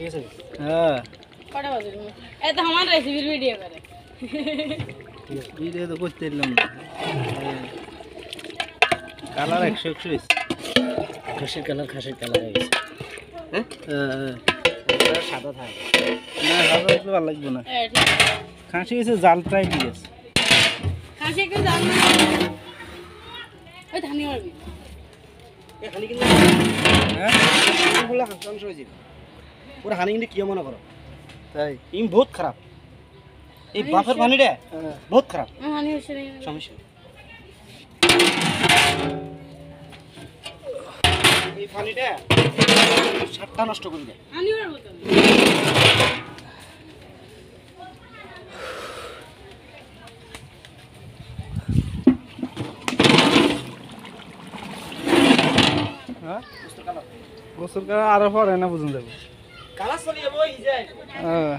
ঠিক আছে? হ্যাঁ। কটা বাজে? এই আমার রেসিপির ভিডিও করে। ভিডিও তো করতে এলাম না। কালার একশো একশো হয়েছে খাসির কালার খাসির কালার হয়ে গেছে। হ্যাঁ? হ্যাঁ, ওটা সাদা থাকে। না সাদা দেখলে ভালো লাগবে না। হ্যাঁ, আছে। খাসি হয়েছে জালটাই দিয়েছে খাসি একটু জাল না ওই ধানি মারবি। হানি কিন্তু হ্যাঁ? হাঁস হয়েছে পুরো হানি কিন্তু কিয় মনে করো? তাই? ইম বহুত খারাপ। এই বাফের পানিটা হ্যাঁ। বহুত খারাপ। আমার হানি হচ্ছে না সমস্যা এই পানিটা নষ্ট করে দেয় হ্যাঁ? গোসল করা আরও পরে না বুঝুন যাব? কালার চলে যাব এই যায় হ্যাঁ